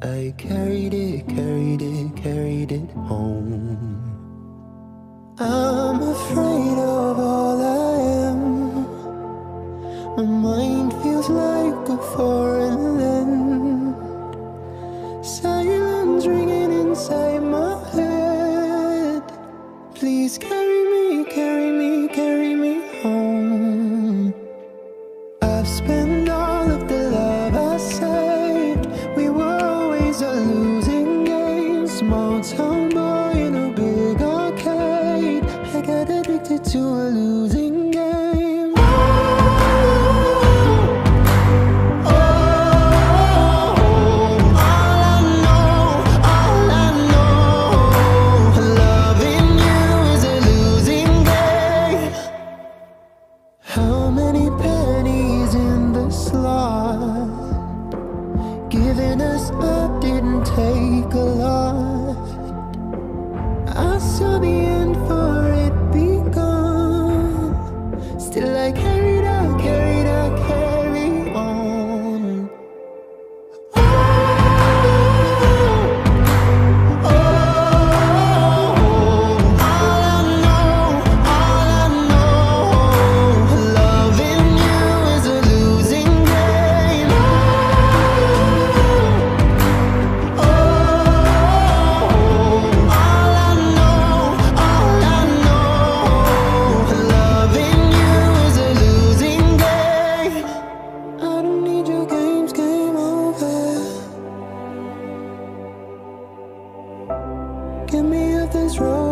I carried it, carried it, carried it home. I'm afraid of all I am. My mind feels like a foreign land. Silence ringing inside my head. Please carry me, carry me, carry me home. I've spent to a losing game. Oh, all I know, all I know, loving you is a losing game. How many pennies in the slot? Giving us up didn't take a lot. I saw the over. Get